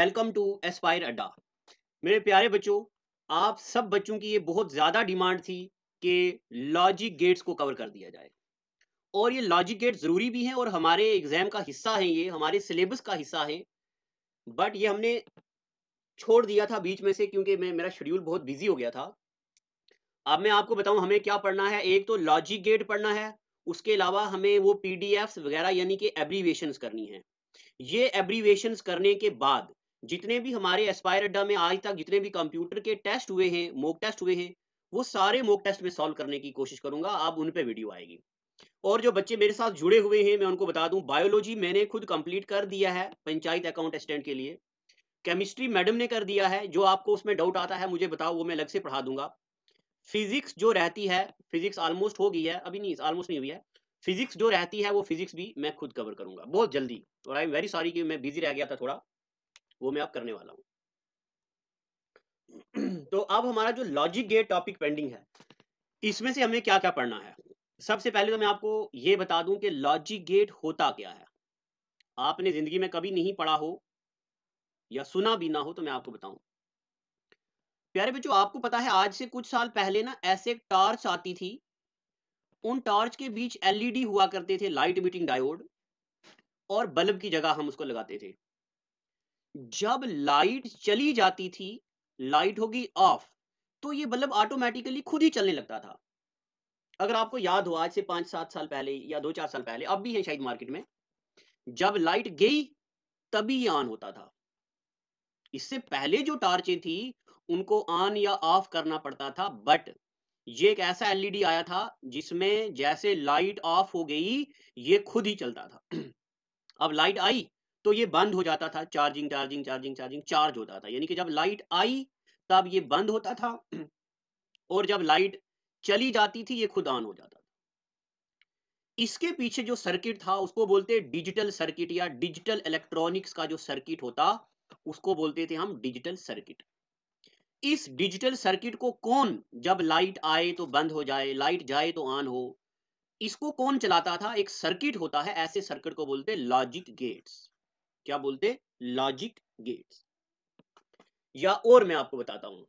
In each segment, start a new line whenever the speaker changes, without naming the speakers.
Welcome to Aspire अड्डा। मेरे प्यारे बच्चों, आप सब बच्चों की ये बहुत ज़्यादा डिमांड थी कि लॉजिक गेट्स को कवर कर दिया जाए। और ये लॉजिक गेट ज़रूरी भी हैं और हमारे एग्ज़ाम का हिस्सा है ये, हमारे सिलेबस का हिस्सा है, बट ये हमने छोड़ दिया था बीच में से क्योंकि मैं, मेरा शेड्यूल बहुत बिज़ी हो गया था। अब मैं आपको बताऊँ हमें क्या पढ़ना है। एक तो लॉजिक गेट पढ़ना है, उसके अलावा हमें वो पीडीएफ्स वगैरह यानी कि एब्रीवेशंस करनी है। ये एब्रीवेशंस करने के बाद जितने भी हमारे एस्पायर अड्डा में आज तक जितने भी कंप्यूटर के टेस्ट हुए हैं मोक टेस्ट हुए हैं, वो सारे मोक टेस्ट में सॉल्व करने की कोशिश करूँगा। आप उन पे वीडियो आएगी। और जो बच्चे मेरे साथ जुड़े हुए हैं, मैं उनको बता दूँ बायोलॉजी मैंने खुद कंप्लीट कर दिया है पंचायत अकाउंट असिस्टेंट के लिए। केमिस्ट्री मैडम ने कर दिया है, जो आपको उसमें डाउट आता है, मुझे बताओ, वो मैं अलग से पढ़ा दूँगा। फिजिक्स जो रहती है फिजिक्स ऑलमोस्ट हो गई है, अभी नहीं ऑलमोस्ट नहीं हुई है। फिजिक्स जो रहती है, वो फिजिक्स भी मैं खुद कवर करूँगा, बहुत जल्दी। और आई एम वेरी सॉरी कि मैं बिज़ी रह गया था थोड़ा। वो मैं अब करने वाला हूँ। तो अब हमारा जो लॉजिक गेट टॉपिक पेंडिंग है, इसमें से हमें क्या क्या पढ़ना है? सबसे पहले तो मैं आपको ये बता दूँ कि लॉजिक गेट होता क्या है। आपने ज़िंदगी में कभी नहीं पढ़ा हो या सुना भी ना हो तो मैं आपको बताऊँ। प्यारे बच्चों, आपको पता है आज से कुछ साल पहले ना ऐसे टॉर्च आती थी। उन टॉर्च के बीच एलईडी हुआ करते थे लाइट मीटिंग डायोड और बल्ब की जगह हम उसको लगाते थे। जब लाइट चली जाती थी, लाइट होगी ऑफ़ तो ये बल्ब ऑटोमेटिकली खुद ही चलने लगता था। अगर आपको याद हो, आज से पाँच सात साल पहले या दो चार साल पहले, अब भी है शायद मार्केट में, जब लाइट गई, तभी ऑन होता था। इससे पहले जो टार्चें थी, उनको ऑन या ऑफ़ करना पड़ता था बट ये एक ऐसा एलईडी आया था, जिसमें जैसे लाइट ऑफ़ हो गई, ये खुद ही चलता था। अब लाइट आई तो ये बंद हो जाता था charging charging charging charging charge होता था। यानी कि जब लाइट आई, तब ये बंद होता था और जब लाइट चली जाती थी, ये खुद ऑन हो जाता था। इसके पीछे जो सर्किट था, उसको बोलते डिजिटल सर्किट या डिजिटल इलेक्ट्रॉनिक्स का जो सर्किट होता, उसको बोलते थे हम डिजिटल सर्किट इस डिजिटल सर्किट को कौन, जब लाइट आए तो बंद हो जाए लाइट जाए तो ऑन हो, इसको कौन चलाता था? एक सर्किट होता है, ऐसे सर्किट को बोलते लॉजिक गेट्स क्या बोलते लॉजिक गेट्स या और मैं आपको बताता हूँ।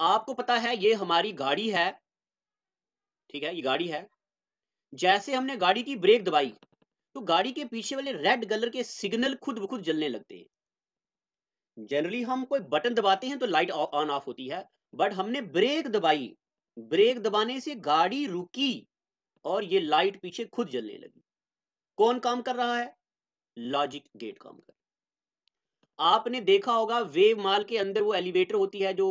आपको पता है, ये हमारी गाड़ी है। ठीक है, ये गाड़ी है। जैसे हमने गाड़ी की ब्रेक दबाई तो गाड़ी के पीछे वाले रेड कलर के सिग्नल खुद ब खुद जलने लगते हैं। जनरली हम कोई बटन दबाते हैं तो लाइट ऑन ऑफ़ होती है। बट हमने ब्रेक दबाई। ब्रेक दबाने से गाड़ी रुकी और ये लाइट पीछे खुद जलने लगी। कौन काम कर रहा है? लॉजिक गेट काम कर। आपने देखा होगा, वेव माल के अंदर वो एलिवेटर होती है जो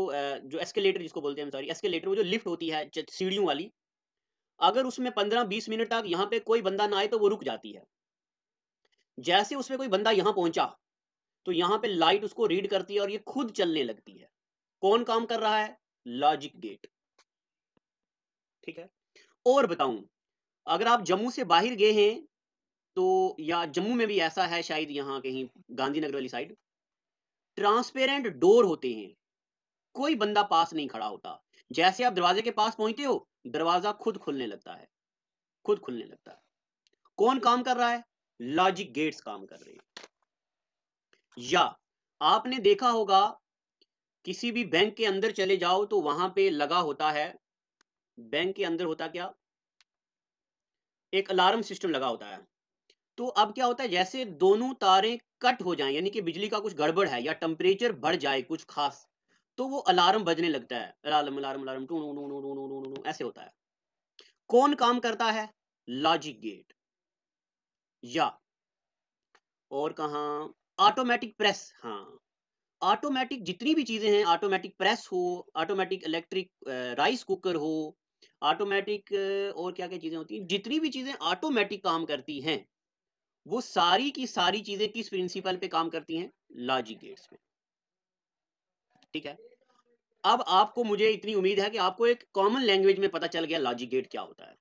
जो एस्केलेटर जिसको बोलते हैं सॉरी एस्केलेटर वो जो लिफ्ट होती है सीढ़ियों वाली, अगर उसमें पंद्रह बीस मिनट तक यहाँ पे कोई बंदा ना आए तो वो रुक जाती है। जैसे उसमें कोई बंदा यहाँ पहुँचा तो यहाँ पे लाइट उसको रीड करती है और ये खुद चलने लगती है। कौन काम कर रहा है? लॉजिक गेट ठीक है? और बताऊँ, अगर आप जम्मू से बाहर गए हैं तो या जम्मू में भी ऐसा है शायद यहाँ कहीं गांधीनगर वाली साइड ट्रांसपेरेंट डोर होते हैं। कोई बंदा पास नहीं खड़ा होता। जैसे आप दरवाजे के पास पहुँचते हो, दरवाज़ा खुद खुलने लगता है। खुद खुलने लगता है। कौन काम कर रहा है? लॉजिक गेट्स काम कर रहे हैं। या, आपने देखा होगा, किसी भी बैंक के अंदर चले जाओ तो वहाँ पे लगा होता है बैंक के अंदर होता क्या? एक अलार्म सिस्टम लगा होता है। तो अब क्या होता है, जैसे दोनों तारें कट हो जाएँ, यानी कि बिजली का कुछ गड़बड़ है या टेम्परेचर बढ़ जाए कुछ खास तो वो अलार्म बजने लगता है। अलार्म अलार्म अलार्म टू टू टू टू टू टू, ऐसे होता है। कौन काम करता है? लॉजिक गेट या, और कहा? ऑटोमेटिक प्रेस हाँ। ऑटोमेटिक जितनी भी चीज़ें हैं ऑटोमेटिक प्रेस हो ऑटोमेटिक इलेक्ट्रिक राइस कुकर हो ऑटोमेटिक और क्या क्या चीज़ें होती हैं? जितनी भी चीज़ें ऑटोमेटिक काम करती हैं वो सारी की सारी चीज़ें किस प्रिंसिपल पे काम करती हैं? लॉजिक गेट्स पे। ठीक है? अब आपको मुझे इतनी उम्मीद है कि आपको एक कॉमन लैंग्वेज में पता चल गया लॉजिक गेट क्या होता है।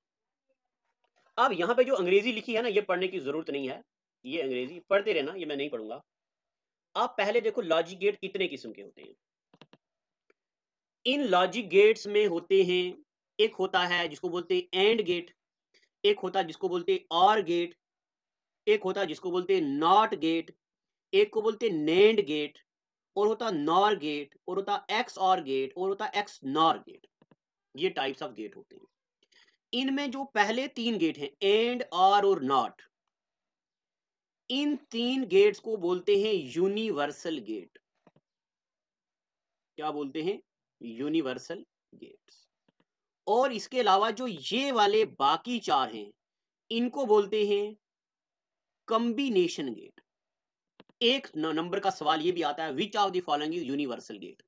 अब यहाँ पे जो अंग्रेज़ी लिखी है ना, ये पढ़ने की ज़रूरत नहीं है। ये अंग्रेज़ी पढ़ते रहना, ये मैं नहीं पढ़ूँगा। आप पहले देखो लॉजिक गेट कितने किस्म के होते हैं। इन लॉजिक गेट्स में होते हैं, एक होता है जिसको बोलते हैं एंड गेट एक होता है जिसको बोलते हैं और गेट एक होता है जिसको बोलते हैं नॉट गेट, एक को बोलते हैं नेंड गेट, और होता नॉर गेट, और होता एक्स और गेट, और होता एक्स नॉर गेट। ये टाइप्स ऑफ़ गेट होते हैं। इनमें जो पहले तीन गेट हैं, एंड और और नॉट, इन तीन गेट्स को बोलते हैं यूनिवर्सल गेट। क्या बोलते हैं? Universal gates. और इसके अलावा जो ये वाले बाकी चार हैं, इनको बोलते हैं कॉम्बिनेशन गेट एक नंबर का सवाल ये भी आता है which of the following is universal gate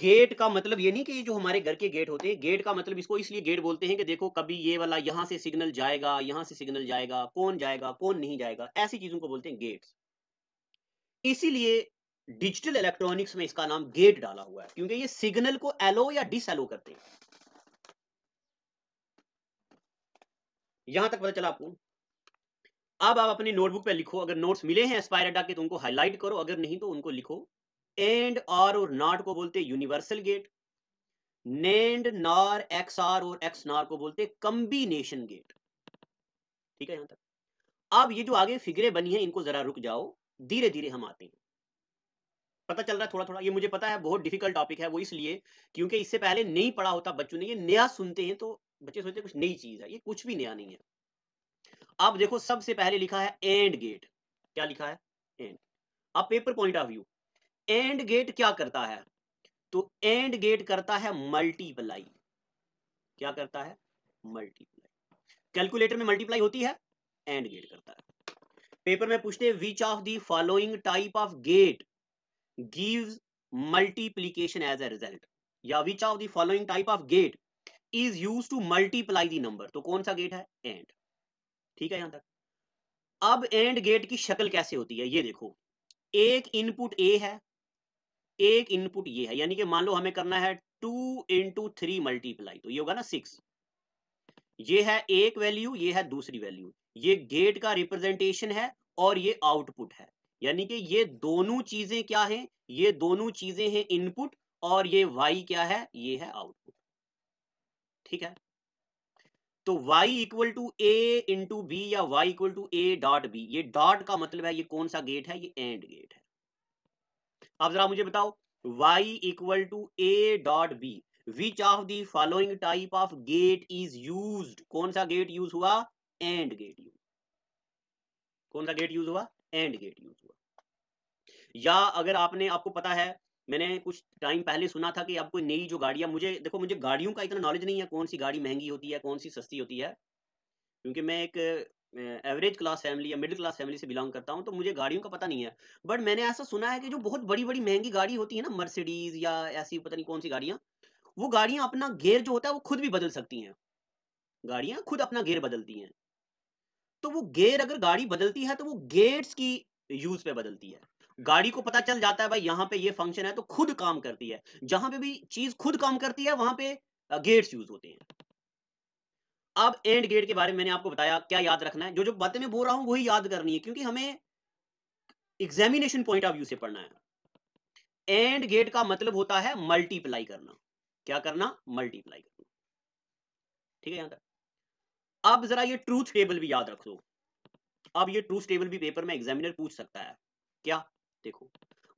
gate का मतलब ये नहीं कि जो हमारे घर के गेट होते हैं गेट का मतलब इसको इसलिए गेट बोलते हैं कि देखो कभी ये वाला यहाँ से सिग्नल जाएगा, यहाँ से सिग्नल जाएगा, कौन जाएगा, कौन नहीं जाएगा, ऐसी चीज़ों को बोलते हैं गेट्स इसीलिए डिजिटल इलेक्ट्रॉनिक्स में इसका नाम गेट डाला हुआ है, क्योंकि ये सिग्नल को एलो या डिसएलो करते हैं. यहाँ तक पता चला आपको? अब आप अपनी नोटबुक पे लिखो, अगर नोट्स मिले हैं एस्पायरेडा के तो उनको हाईलाइट करो, अगर नहीं तो उनको लिखो। एंड आर और नॉट को बोलते universal gate NAND NOR X or और एक्स नॉर को बोलते कॉम्बिनेशन गेट ठीक है, यहाँ तक। अब ये जो आगे फिगरें बनी है, इनको जरा रुक जाओ। धीरे धीरे हम आते हैं। पता चल रहा है थोड़ा थोड़ा ये मुझे पता है, बहुत डिफ़िकल्ट टॉपिक है वो इसलिए, क्योंकि इससे पहले नहीं पढ़ा होता, बच्चों ने, ये नया सुनते हैं तो बच्चे सोचते कुछ नई चीज़ है, ये कुछ भी नया नहीं है। अब देखो सबसे पहले लिखा है एंड गेट। क्या लिखा है? एंड। अब paper point of view. And gate क्या करता है? तो एंड गेट करता है मल्टीप्लाई। क्या करता है? मल्टीप्लाई। कैलकुलेटर में मल्टीप्लाई होती है, एंड गेट करता है। पेपर में पूछते हैं which of the following type of gate gives multiplication as a result या which of the following type of gate is use to multiply the number तो कौन सा गेट है? एंड। ठीक है, यहाँ तक। अब एंड गेट की शक्ल कैसे होती है, ये देखो। एक इनपुट ए है, एक इनपुट ये है, यानी कि मान लो हमें करना है टू इंटू थ्री मल्टीप्लाई तो ये होगा ना सिक्स ये है एक वैल्यू ये है दूसरी वैल्यू ये गेट का रिप्रेजेंटेशन है और ये आउटपुट है। यानी कि ये दोनों चीज़ें क्या हैं? ये दोनों चीज़ें हैं इनपुट और ये वाई क्या है? ये है आउटपुट ठीक है? तो y equal to A into B या y equal to A dot B ये डॉट का मतलब है, ये कौन सा गेट है? ये एंड गेट है। अब जरा मुझे बताओ, y equal to A dot B which of the following type of gate is use कौन सा गेट यूज़ हुआ? एंड गेट यूज़ कौन सा गेट यूज़ हुआ? एंड गेट यूज़ हुआ। या अगर आपने, आपको पता है मैंने कुछ टाइम पहले सुना था कि अब कोई नई जो गाड़ियाँ मुझे, देखो मुझे गाड़ियों का इतना नॉलेज नहीं है कौन सी गाड़ी महँगी होती है, कौन सी सस्ती होती है। क्योंकि मैं एक एवरेज क्लास फैमिली या मिडिल क्लास फैमिली से बिलोंग करता हूँ तो मुझे गाड़ियों का पता नहीं है। बट मैंने ऐसा सुना है कि जो बहुत बड़ी बड़ी महँगी गाड़ी होती है ना मर्सिडीज या ऐसी पता नहीं कौन सी गाड़ियाँ, वो गाड़ियाँ अपना गेयर जो होता है, वो खुद भी बदल सकती हैं। गाड़ियाँ खुद अपना गेयर बदलती हैं। तो वो गेयर अगर गाड़ी बदलती है तो वो गेट्स की यूज़ पे बदलती है। गाड़ी को पता चल जाता है, भाई, यहाँ पे ये फ़ंक्शन है तो खुद काम करती है। जहाँ पे भी चीज़ खुद काम करती है, वहाँ पे गेट्स यूज़ होते हैं। अब एंड गेट के बारे में मैंने आपको बताया, क्या याद रखना है? जो जो बातें मैं बोल रहा हूँ, वही याद करनी है, क्योंकि हमें एग्जामिनेशन पॉइंट ऑफ़ व्यू से पढ़ना है। एंड गेट का मतलब होता है मल्टीप्लाई करना। क्या करना? मल्टीप्लाई करना। ठीक है, यहाँ तक। अब जरा ये ट्रूथ टेबल भी याद रख लो। अब ये ट्रूथ टेबल भी पेपर में एग्जामिनर पूछ सकता है। क्या? देखो,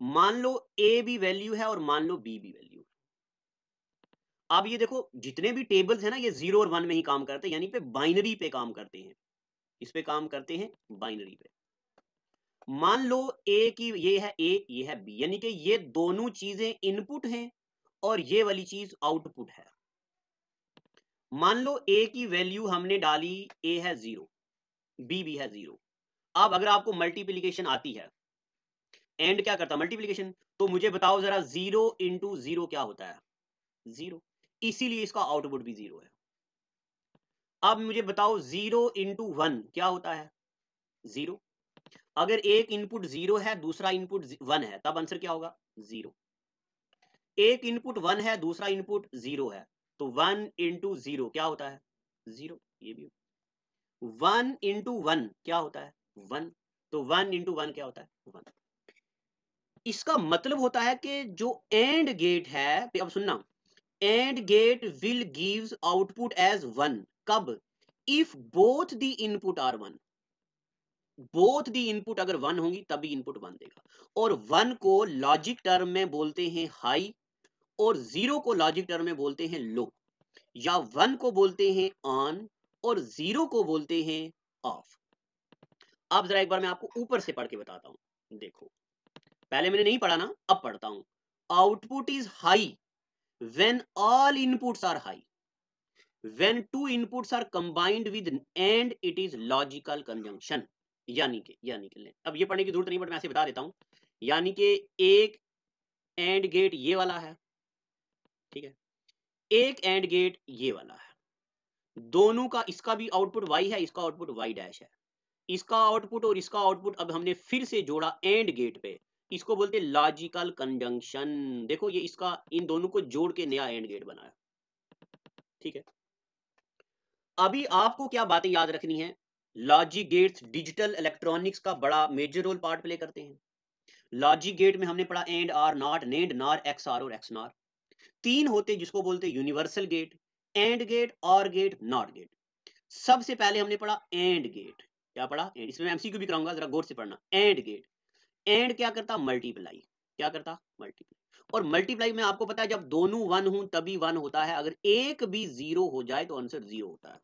मान लो ए भी वैल्यू है और मान लो बी भी वैल्यू अब ये देखो, जितने भी टेबल्स है ना, ये ज़ीरो और वन में ही काम करते हैं, यानी पे बाइनरी पे काम करते हैं। इस पे काम करते हैं बाइनरी पे। मान लो ए की ये है ए ये है बी यानी कि ये दोनों चीज़ें इनपुट हैं और ये वाली चीज़ आउटपुट है। मान लो ए की वैल्यू हमने डाली ए है ज़ीरो बी भी है ज़ीरो अब अगर आपको मल्टीप्लीकेशन आती है एंड क्या करता मल्टीप्लीकेशन। तो मुझे बताओ जरा, ज़ीरो इंटू ज़ीरो क्या होता है? ज़ीरो। इसीलिए इसका आउटपुट भी ज़ीरो है। अब मुझे बताओ, ज़ीरो इंटू वन क्या होता है? ज़ीरो। अगर एक इनपुट ज़ीरो है, दूसरा इनपुट वन है, तब आंसर क्या होगा? ज़ीरो। एक इनपुट वन है, दूसरा इनपुट ज़ीरो है तो वन इंटू ज़ीरो क्या होता है? ज़ीरो। ये भी वन इंटू वन क्या होता है? वन। तो वन इंटू वन क्या होता है? वन। इसका मतलब होता है कि जो एंड गेट है, अब सुनना। And gate will gives output as one कब? If both the input are one both the input अगर वन होंगी तभी इनपुट वन देगा। और वन को लॉजिक टर्म में बोलते हैं हाई और ज़ीरो को लॉजिक टर्म में बोलते हैं लो या वन को बोलते हैं ऑन और ज़ीरो को बोलते हैं ऑफ़ अब जरा एक बार मैं आपको ऊपर से पढ़ के बताता हूँ। देखो। पहले मैंने नहीं पढ़ा ना, अब पढ़ता हूँ। Output is high when all inputs are high. When two inputs are combined with and, it is logical conjunction. यानी के यानी के अब ये पढ़ने की ज़रूरत नहीं बट मैं ऐसे बता देता हूँ। यानी कि एक एंड गेट ये वाला है, ठीक है? एक एंड गेट ये वाला है। दोनों का, इसका भी आउटपुट y है, इसका आउटपुट y डैश है। इसका आउटपुट और इसका आउटपुट अब हमने फिर से जोड़ा एंड गेट पे। इसको बोलते हैं लॉजिकल कंजंक्शन देखो, ये इसका, इन दोनों को जोड़ के नया एंड गेट बनाया ठीक है? अभी आपको क्या बातें याद रखनी है? लॉजिक गेट्स डिजिटल इलेक्ट्रॉनिक्स का बड़ा मेजर रोल पार्ट प्ले करते हैं। लॉजिक गेट में हमने पढ़ा AND OR NOT NAND NOR XOR और एक्स नार तीन होते जिसको बोलते universal gate and gate or gate not gate सबसे पहले हमने पढ़ा एंड गेट क्या पढ़ा? इसमें एमसीक्यू भी कराऊँगा, जरा गौर से पढ़ना। एंड गेट एंड क्या करता? मल्टीप्लाई क्या करता? मल्टीप्लाई और मल्टीप्लाई में आपको पता है, जब दोनों वन हो, तभी वन होता है। अगर एक भी ज़ीरो हो जाए तो आंसर ज़ीरो होता है।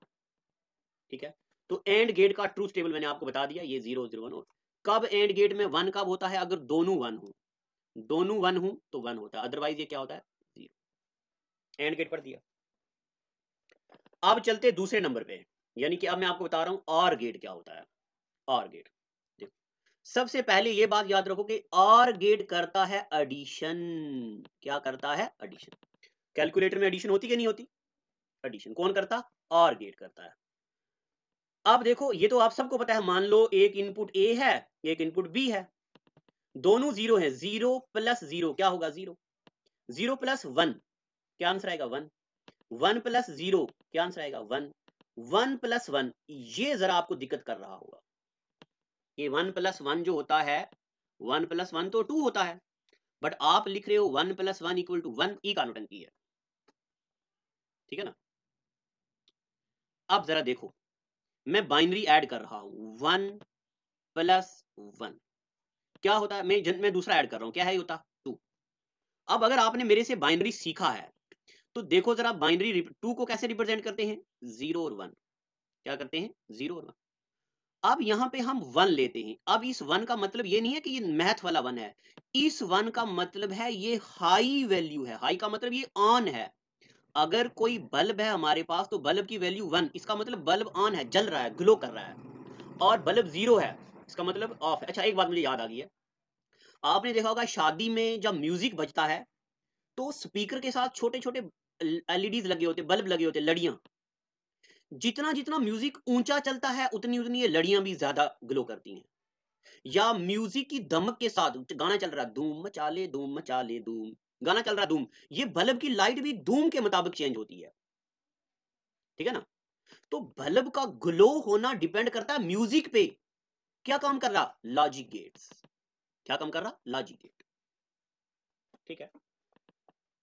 ठीक है? तो एंड गेट का ट्रूथ टेबल मैंने आपको बता दिया, ये ज़ीरो ज़ीरो वन और कब एंड गेट में वन कब होता है? अगर दोनों वन हो। दोनों वन हो तो वन होता है। अदरवाइज़ ये क्या होता है? ज़ीरो एंड गेट पर दिया। अब चलते दूसरे नंबर पे। यानी कि अब मैं आपको बता रहा हूँ और गेट क्या होता है? और गेट सबसे पहले ये बात याद रखो कि और गेट करता है एडिशन क्या करता है एडिशन कैलकुलेटर में एडिशन होती कि नहीं होती? एडिशन कौन करता? और गेट करता है। अब देखो, ये तो आप सबको पता है, मान लो एक इनपुट ए है, एक इनपुट बी है। दोनों ज़ीरो है। ज़ीरो प्लस ज़ीरो क्या होगा ज़ीरो ज़ीरो प्लस वन क्या आंसर आएगा वन वन प्लस ज़ीरो क्या आंसर आएगा वन वन प्लस वन ये जरा आपको दिक्कत कर रहा होगा। ये वन प्लस वन जो होता है, वन प्लस वन तो टू होता है बट आप लिख रहे हो one plus one equal to one ई का नोटंकी है। ठीक है ना? अब जरा देखो, मैं बाइनरी ऐड कर रहा हूँ, वन प्लस वन। क्या होता है? मैं मैं दूसरा ऐड कर रहा हूँ, क्या है ये होता? टू। अब अगर आपने मेरे से बाइनरी सीखा है तो देखो जरा बाइनरी टू को कैसे रिप्रेजेंट करते हैं? ज़ीरो और वन। क्या करते हैं? ज़ीरो और वन। अब यहाँ पे हम वन लेते हैं। अब इस वन का मतलब ये नहीं है कि ये मैथ वाला वन है। इस वन का मतलब है ये हाई वैल्यू है। हाई का मतलब ये ऑन है। अगर कोई बल्ब है हमारे पास तो बल्ब की वैल्यू वन इसका मतलब बल्ब ऑन है, जल रहा है ग्लो कर रहा है। और बल्ब ज़ीरो है। इसका मतलब ऑफ़ है। अच्छा एक बात मुझे याद आ गई है। आपने देखा होगा शादी में जब म्यूज़िक बजता है तो स्पीकर के साथ छोटे छोटे एलईडीज लगे होते बल्ब लगे होते, लड़ियाँ। जितना जितना म्यूज़िक ऊँचा चलता है, उतनी उतनी ये लड़ियाँ भी ज़्यादा ग्लो करती हैं। या म्यूज़िक की धमक के साथ, गाना चल रहा धूम मचा ले, धूम मचा ले, धूम, गाना चल रहा धूम, ये बल्ब की लाइट भी धूम के मुताबिक चेंज होती है। ठीक है ना? तो बल्ब का ग्लो होना डिपेंड करता है म्यूज़िक पे। क्या काम कर रहा? लॉजिक गेट्स क्या काम कर रहा? लॉजिक गेट ठीक है?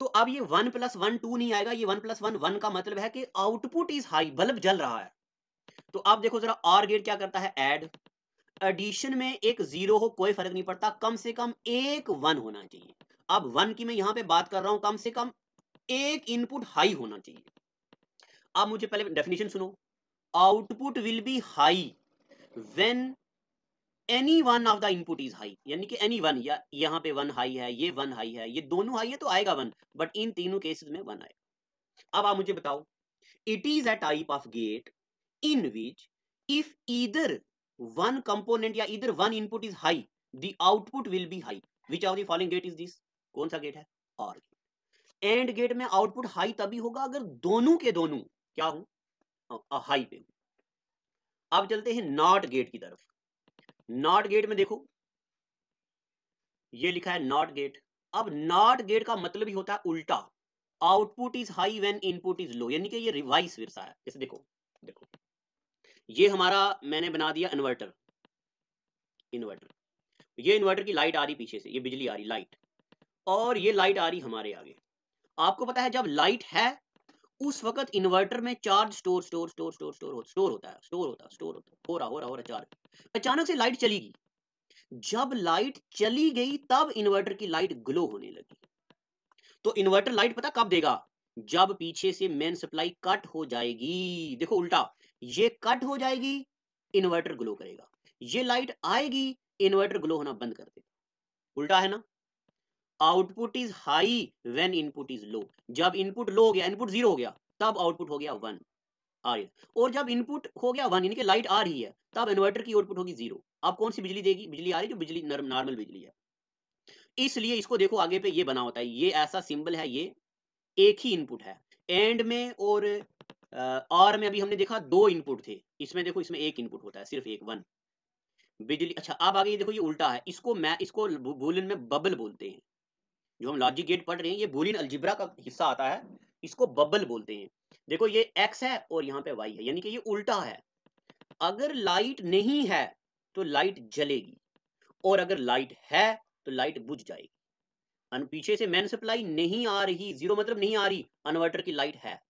तो अब ये वन प्लस वन टू नहीं आएगा, ये वन प्लस वन वन का मतलब है कि आउटपुट इज़ हाई, बल्ब जल रहा है। तो अब देखो जरा आर गेट क्या करता है? एड एडिशन में एक ज़ीरो हो, कोई फ़र्क नहीं पड़ता, कम से कम एक वन होना चाहिए। अब वन की मैं यहाँ पे बात कर रहा हूँ, कम से कम एक इनपुट हाई होना चाहिए। अब मुझे पहले डेफिनेशन सुनो। Output will be high when any one of the input is high यानी कि एनी वन या यहाँ पे वन हाई है, ये वन हाई है, ये दोनों हाई है तो आएगा वन बट इन तीनों केसेस में वन आएगा। अब आप मुझे बताओ it is a type of gate in which if इधर वन कंपोनेंट या इधर one input is high the output will be high which of the following gate is this कौन सा गेट है? और। एंड गेट में आउटपुट हाई तभी होगा अगर दोनों के दोनों, क्या हो? हाई पे अब चलते हैं नॉट गेट की तरफ़। नॉट गेट में देखो। ये लिखा है नॉट गेट। अब नॉट गेट का मतलब ही होता है उल्टा। Output is high when input is low. यानी कि ये रिवाइस विरसा है। जैसे देखो देखो। ये हमारा मैंने बना दिया इन्वर्टर। इन्वर्टर। ये इन्वर्टर की लाइट आ रही पीछे से। ये बिजली आ रही, लाइट। और ये लाइट आ रही हमारे आगे। आपको पता है जब लाइट है उस वक्त इन्वर्टर में charge store store store store store store होता है स्टोर होता है स्टोर होता है, हो रहा हो रहा हो रहा चार्ज अचानक से लाइट चली गई। जब लाइट चली गई, तब इन्वर्टर की लाइट ग्लो होने लगी। तो इन्वर्टर लाइट पता कब देगा? जब पीछे से मेन सप्लाई कट हो जाएगी। देखो उल्टा, ये कट हो जाएगी इन्वर्टर ग्लो करेगा। ये लाइट आएगी इन्वर्टर ग्लो होना बंद कर देगा। उल्टा है ना? Output is high when input is low. जब इनपुट लो हो गया, इनपुट ज़ीरो हो गया, तब आउटपुट हो गया वन, आ रही और जब इनपुट हो गया वन, यानी कि लाइट आ रही है, तब इन्वर्टर की आउटपुट होगी ज़ीरो। अब कौन सी बिजली देगी? बिजली आ रही है जो बिजली नॉर्मल बिजली है। इसलिए इसको देखो आगे पे ये बना होता है, ये ऐसा सिंबल है, ये एक ही इनपुट है। एंड में और आर में अभी हमने देखा दो इनपुट थे। इसमें देखो, इसमें एक इनपुट होता है, सिर्फ़ एक, वन। बिजली अच्छा अब आगे ये देखो ये उल्टा है। इसको मैं, इसको बुलिन में बबल बोलते हैं। जो हम लॉजिक गेट पढ़ रहे हैं, ये बुलिन अलजिब्रा का हिस्सा आता है, इसको बबल बोलते हैं। देखो, ये एक्स है और यहाँ पे वाई है, यानी कि ये उल्टा है। अगर लाइट नहीं है तो लाइट जलेगी, और अगर लाइट है तो लाइट बुझ जाएगी। अन, पीछे से मेन सप्लाई नहीं आ रही ज़ीरो मतलब नहीं आ रही इन्वर्टर की लाइट है।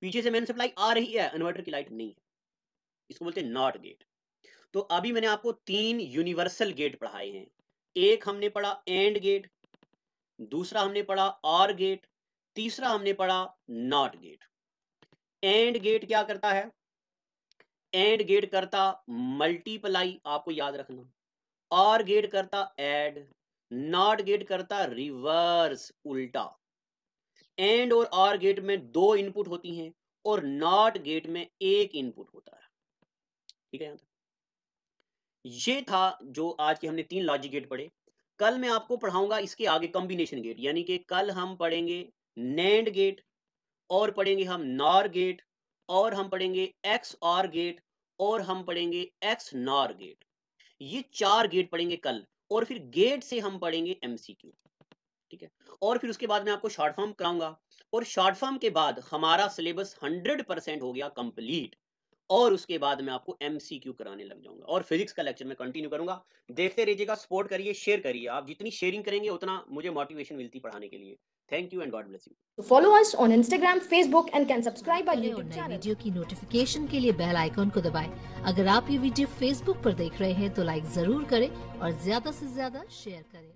पीछे से मेन सप्लाई आ रही है इन्वर्टर की लाइट नहीं है। इसको बोलते हैं नॉट गेट तो अभी मैंने आपको तीन यूनिवर्सल गेट पढ़ाए हैं। एक हमने पढ़ा एंड गेट दूसरा हमने पढ़ा और गेट, तीसरा हमने पढ़ा नॉट गेट। एंड गेट क्या करता है? एंड गेट करता मल्टीप्लाई आपको याद रखना। और गेट करता एड नॉट गेट करता रिवर्स, उल्टा। एंड और आर गेट में दो इनपुट होती हैं और नॉट गेट में एक इनपुट होता है। ठीक है? यहाँ तक ये था जो आज के हमने तीन लॉजिक गेट पढ़े। कल मैं आपको पढ़ाऊँगा इसके आगे कॉम्बिनेशन गेट यानी कि कल हम पढ़ेंगे नैंड गेट और पढ़ेंगे हम नॉर गेट और हम पढ़ेंगे एक्स आर गेट और हम पढ़ेंगे एक्स नॉर गेट ये चार गेट पढ़ेंगे कल, और फिर गेट से हम पढ़ेंगे एमसीक्यू ठीक है? और फिर उसके बाद मैं आपको शॉर्ट फॉर्म कराऊँगा, और शॉर्ट फॉर्म के बाद हमारा सिलेबस 100 परसेंट हो गया कंप्लीट और उसके बाद मैं आपको एमसीक्यू कराने लग जाऊँगा। और फिजिक्स का लेक्चर मैं कंटिन्यू करूँगा। देखते रहिएगा सपोर्ट करिए शेयर करिए आप। जितनी शेयरिंग करेंगे उतना मुझे मोटिवेशन मिलती पढ़ाने के लिए। Thank you and God bless you
follow us on Instagram Facebook and can subscribe our YouTube channel
video की नोटिफिकेशन के लिए बेल आइकॉन को दबाएँ। अगर आप ये वीडियो फेसबुक पर देख रहे हैं तो लाइक ज़रूर करें और ज़्यादा से ज़्यादा शेयर करें।